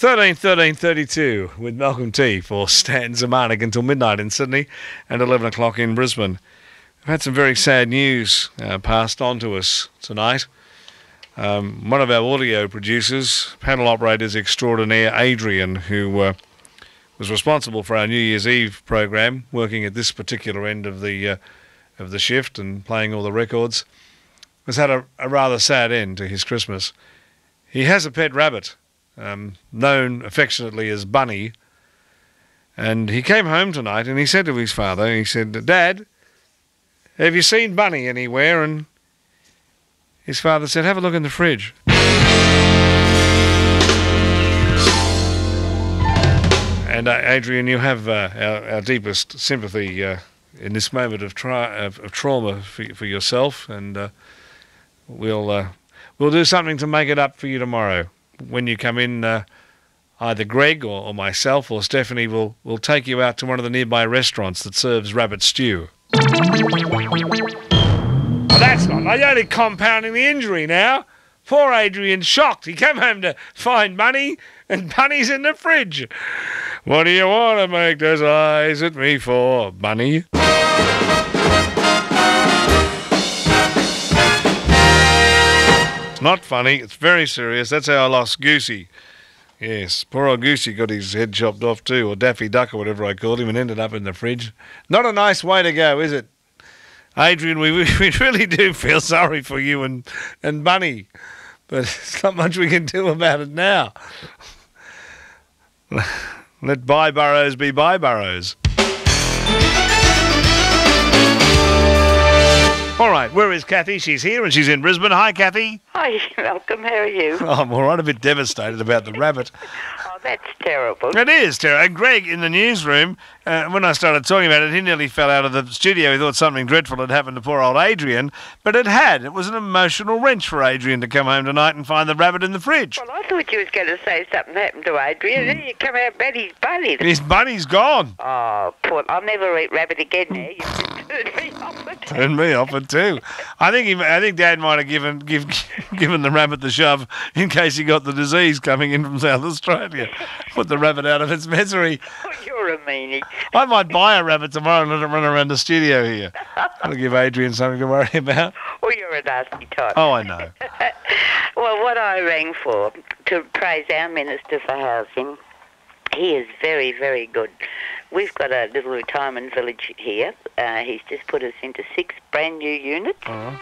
13 13 32 with Malcolm T for Stan Zemanek until midnight in Sydney and 11 o'clock in Brisbane. We've had some very sad news uh, passed on to us tonight. Um, one of our audio producers, panel operators extraordinaire, Adrian, who uh, was responsible for our New Year's Eve program, working at this particular end of the uh, of the shift and playing all the records, has had a, a rather sad end to his Christmas. He has a pet rabbit, um, known affectionately as Bunny, and he came home tonight and he said to his father, he said, Dad, have you seen Bunny anywhere? And his father said, Have a look in the fridge. And uh, Adrian, you have uh, our, our deepest sympathy uh, in this moment of, tri- of, of trauma for, for yourself, and uh, we'll uh, we'll do something to make it up for you tomorrow when you come in. Uh, either Greg or, or myself or Stephanie will will take you out to one of the nearby restaurants that serves rabbit stew. Oh, that's not. I'm only compounding the injury now. Poor Adrian's shocked. He came home to find money, and Bunny's in the fridge. What do you want to make those eyes at me for, Bunny? It's not funny. It's very serious. That's how I lost Goosey. Yes, poor old Goosey got his head chopped off too, or Daffy Duck or whatever I called him, and ended up in the fridge. Not a nice way to go, is it? Adrian, we, we really do feel sorry for you and, and Bunny, but there's not much we can do about it now. Let by burrows be by burrows. All right, where is Kathy? She's here and she's in Brisbane. Hi, Kathy. Hi, Malcolm. How are you? Oh, I'm all right, a bit devastated about the rabbit. Oh, that's terrible. It is, terrible. And Greg in the newsroom, uh, when I started talking about it, he nearly fell out of the studio. He thought something dreadful had happened to poor old Adrian, but it had. It was an emotional wrench for Adrian to come home tonight and find the rabbit in the fridge. Well, I thought you was going to say something happened to Adrian. Then you come out about his bunny. His bunny's gone. Oh, poor. I'll never eat rabbit again now. Turned me off it. Turned me off it too. I think he, I think Dad might have given give, given the rabbit the shove in case he got the disease coming in from South Australia. Put the rabbit out of its misery. Oh, you're a meanie. I might buy a rabbit tomorrow and let it run around the studio here. I'll give Adrian something to worry about. Oh, you're a nasty type. Oh, I know. Well, what I rang for, to praise our Minister for Housing, he is very, very good. We've got a little retirement village here. Uh, he's just put us into six brand new units. Uh-huh.